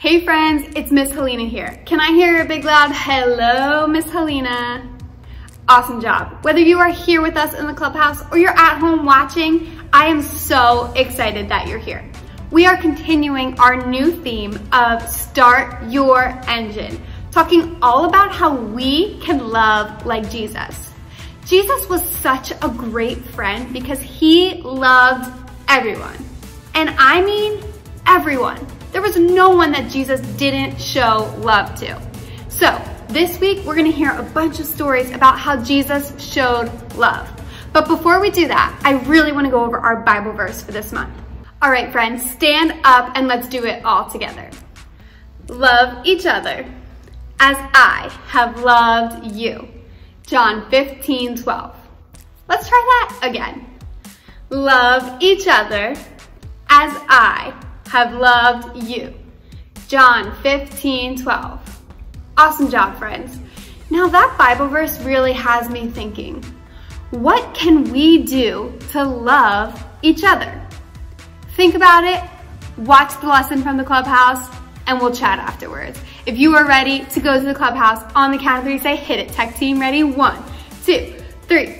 Hey friends, it's Miss Helena here. Can I hear a big loud hello, Miss Helena? Awesome job. Whether you are here with us in the clubhouse or you're at home watching, I am so excited that you're here. We are continuing our new theme of Start Your Engine, talking all about how we can love like Jesus. Jesus was such a great friend because he loved everyone. And I mean everyone. There was no one that Jesus didn't show love to. So this week, we're gonna hear a bunch of stories about how Jesus showed love. But before we do that, I really wanna go over our Bible verse for this month. All right, friends, stand up and let's do it all together. Love each other as I have loved you. John 15, 12. Let's try that again. Love each other as I have loved you. John 15, 12. Awesome job, friends. Now that Bible verse really has me thinking, what can we do to love each other? Think about it, watch the lesson from the clubhouse, and we'll chat afterwards. If you are ready to go to the clubhouse, on the count of three, say hit it. Tech team ready? One, two, three.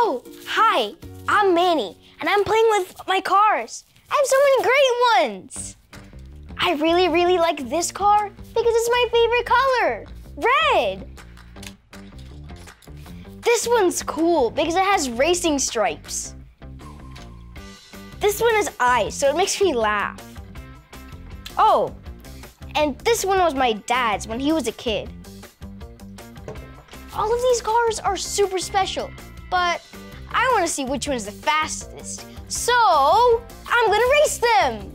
Oh, hi, I'm Manny, and I'm playing with my cars. I have so many great ones. I really, really like this car because it's my favorite color, red. This one's cool because it has racing stripes. This one has eyes, so it makes me laugh. Oh, and this one was my dad's when he was a kid. All of these cars are super special, but I want to see which one is the fastest. So I'm gonna race them.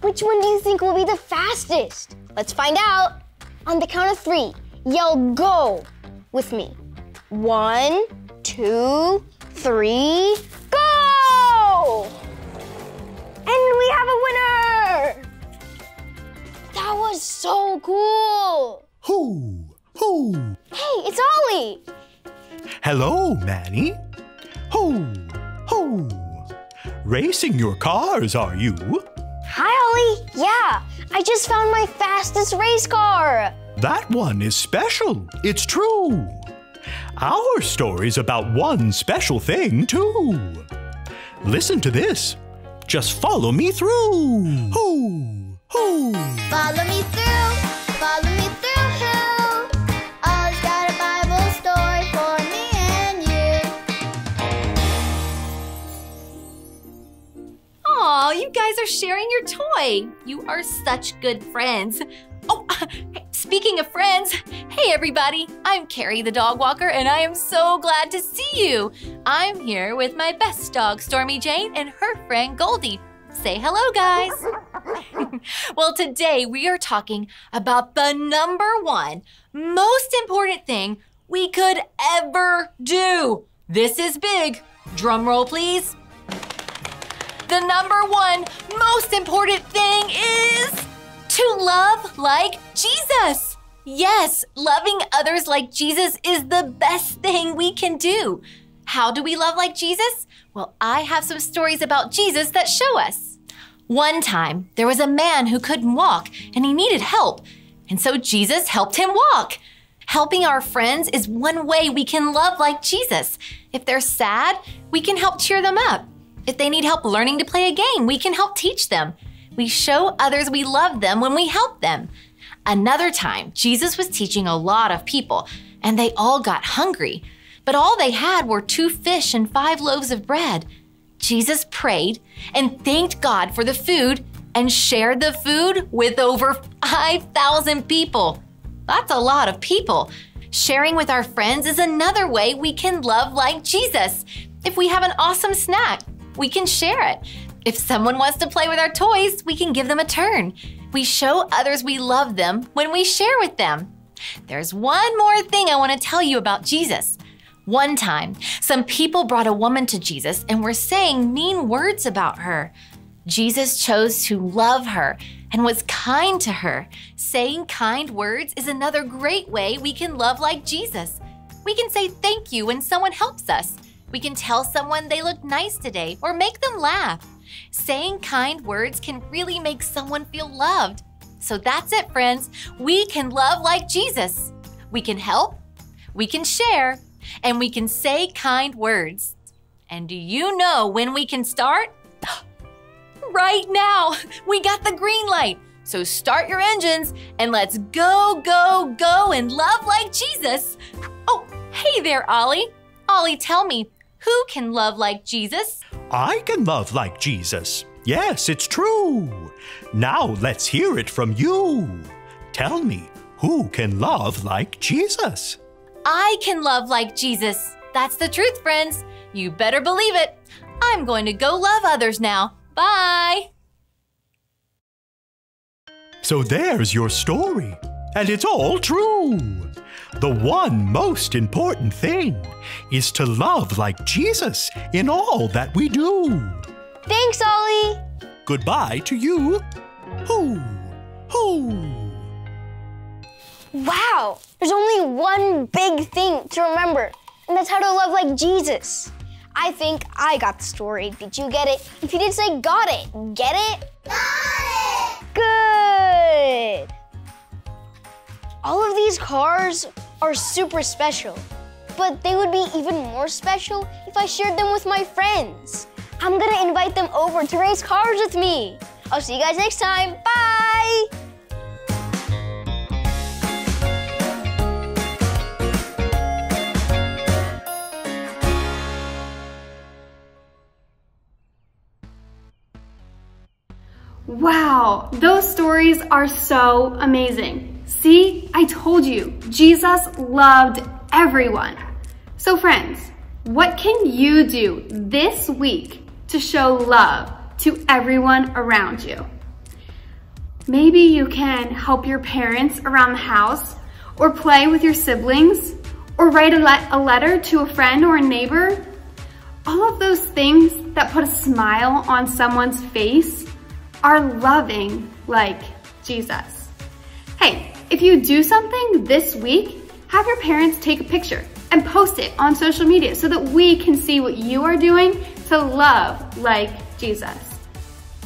Which one do you think will be the fastest? Let's find out. On the count of three, yell go with me. One, two, three, go! And we have a winner! That was so cool! Who, who? Hey, it's Ollie! Hello, Manny. Who, who? Racing your cars, are you? Hi, Ollie. Yeah, I just found my fastest race car. That one is special. It's true. Our story's about one special thing, too. Listen to this. Just follow me through. Who, who? Follow me through, follow me guys are sharing your toy. You are such good friends. Oh, speaking of friends, hey everybody, I'm Carrie the dog walker, and I am so glad to see you. I'm here with my best dog, Stormy Jane, and her friend Goldie. Say hello, guys. well, today we are talking about the number one most important thing we could ever do. This is big. Drum roll, please. The number one most important thing is to love like Jesus. Yes, loving others like Jesus is the best thing we can do. How do we love like Jesus? Well, I have some stories about Jesus that show us. One time, there was a man who couldn't walk and he needed help. And so Jesus helped him walk. Helping our friends is one way we can love like Jesus. If they're sad, we can help cheer them up. If they need help learning to play a game, we can help teach them. We show others we love them when we help them. Another time, Jesus was teaching a lot of people, and they all got hungry. But all they had were two fish and five loaves of bread. Jesus prayed and thanked God for the food and shared the food with over 5,000 people. That's a lot of people. Sharing with our friends is another way we can love like Jesus. If we have an awesome snack, we can share it. If someone wants to play with our toys, we can give them a turn. We show others we love them when we share with them. There's one more thing I want to tell you about Jesus. One time, some people brought a woman to Jesus and were saying mean words about her. Jesus chose to love her and was kind to her. Saying kind words is another great way we can love like Jesus. We can say thank you when someone helps us. We can tell someone they look nice today or make them laugh. Saying kind words can really make someone feel loved. So that's it, friends. We can love like Jesus. We can help, we can share, and we can say kind words. And do you know when we can start? right now. We got the green light. So start your engines and let's go, go, go and love like Jesus. Oh, hey there, Ollie. Ollie, tell me, who can love like Jesus? I can love like Jesus. Yes, it's true. Now let's hear it from you. Tell me, who can love like Jesus? I can love like Jesus. That's the truth, friends. You better believe it. I'm going to go love others now. Bye. So there's your story. And it's all true. The one most important thing is to love like Jesus in all that we do. Thanks, Ollie. Goodbye to you. Hoo, hoo. Wow, there's only one big thing to remember, and that's how to love like Jesus. I think I got the story. Did you get it? If you did say got it, get it? Got it! Good! All of these cars are super special, but they would be even more special if I shared them with my friends. I'm gonna invite them over to race cars with me. I'll see you guys next time. Bye! Wow, those stories are so amazing. See, I told you, Jesus loved everyone. So friends, what can you do this week to show love to everyone around you? Maybe you can help your parents around the house or play with your siblings or write a, le a letter to a friend or a neighbor. All of those things that put a smile on someone's face are loving like Jesus. Hey, if you do something this week, have your parents take a picture and post it on social media so that we can see what you are doing to love like Jesus.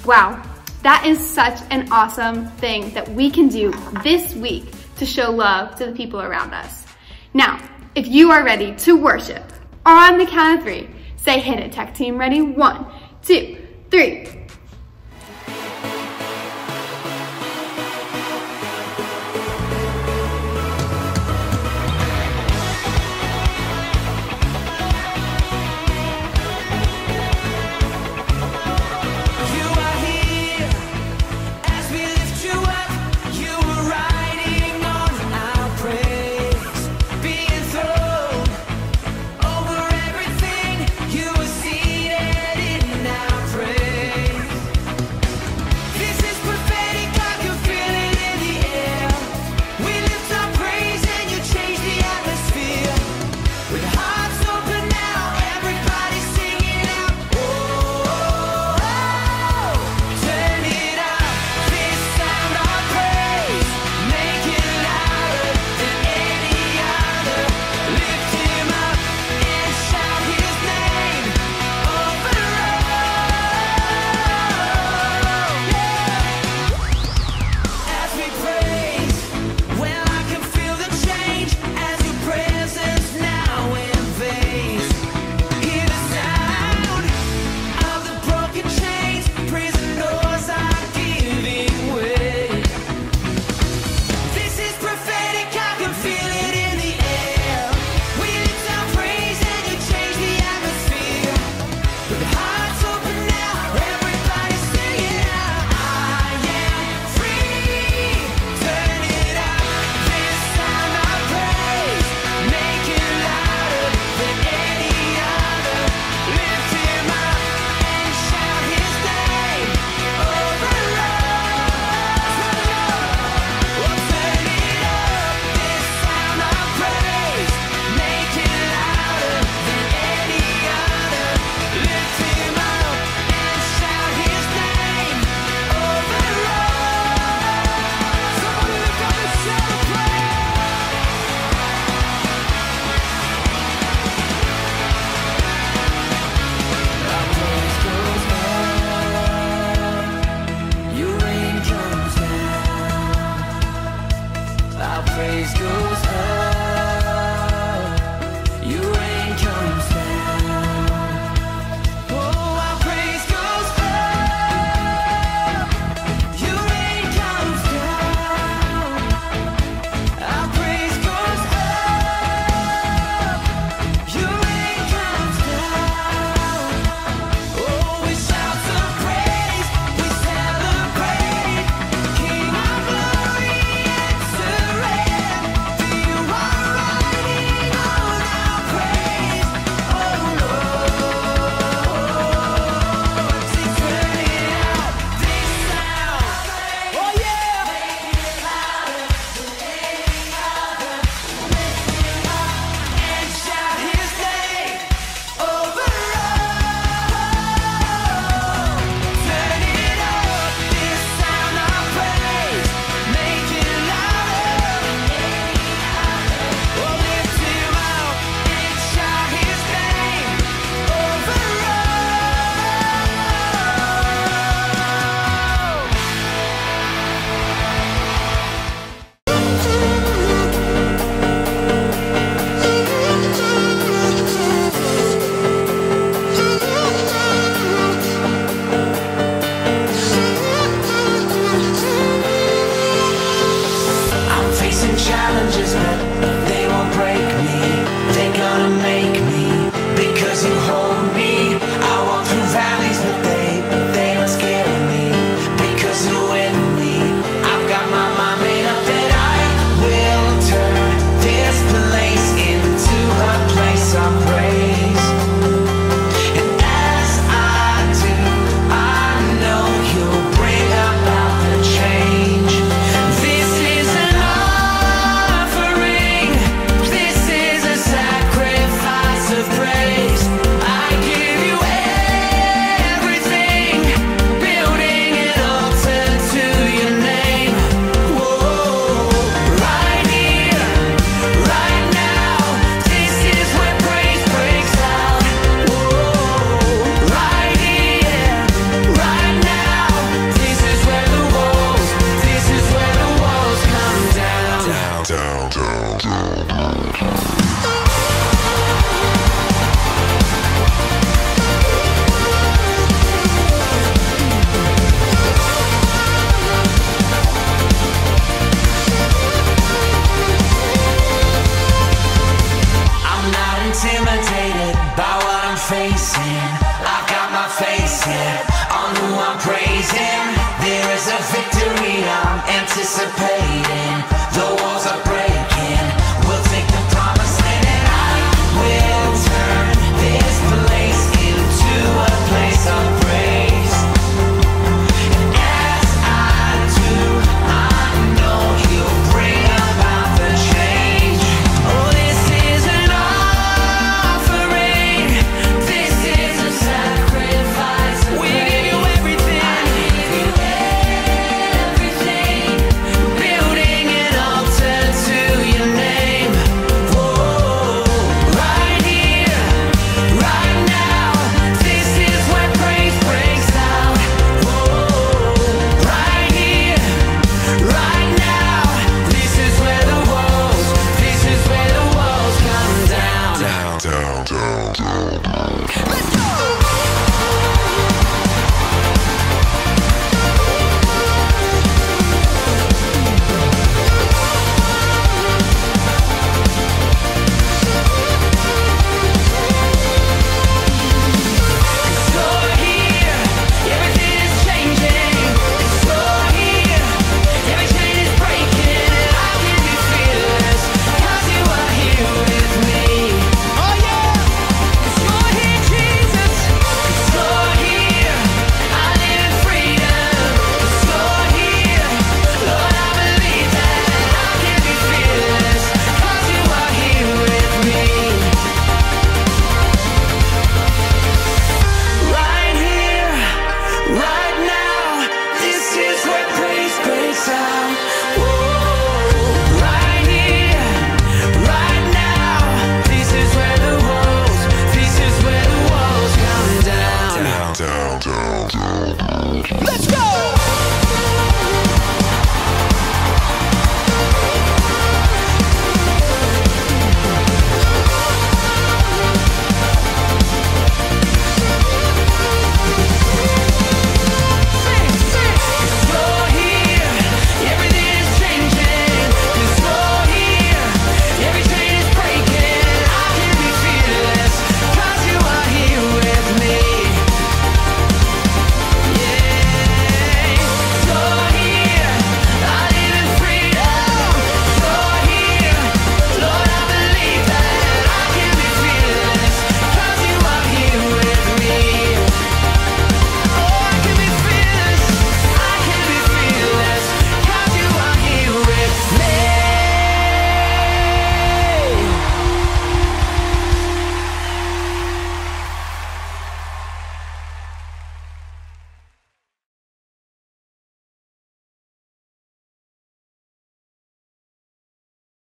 Wow, that is such an awesome thing that we can do this week to show love to the people around us. Now, if you are ready to worship, on the count of three, say hit it, tech team. Ready? One, two, three. face in, I got my face in On who I'm praising, there is a victory. I'm anticipating.